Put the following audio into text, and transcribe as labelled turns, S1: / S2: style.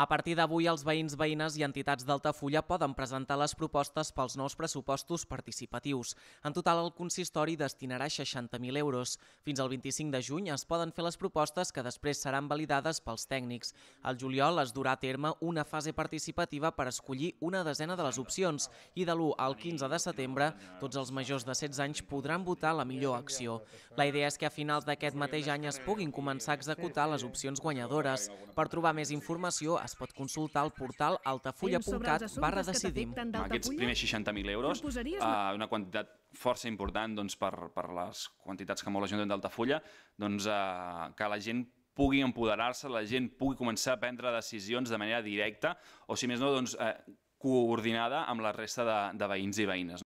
S1: A partir d'avui, els veïns, veïnes i entitats d'Altafulla poden presentar les propostes pels nous pressupostos participatius. En total, el consistori destinarà 60.000 euros. Fins al 25 de juny es poden fer les propostes que després seran validades pels tècnics. Al juliol es durà a terme una fase participativa per escollir una desena de les opcions i de l'1 al 15 de setembre tots els majors de 16 anys podran votar la millor acció. La idea és que a finals d'aquest mateix any es puguin començar a executar les opcions guanyadores. Per trobar més informació es pot consultar al portal altafulla.cat barra decidim.
S2: Amb aquests primers 60.000 euros, eh, una quantitat força important doncs, per, per les quantitats que mou l'Ajuntament d'Altafulla, doncs, eh, que la gent pugui empoderar-se, la gent pugui començar a prendre decisions de manera directa o, si més no, doncs, eh, coordinada amb la resta de, de veïns i veïnes.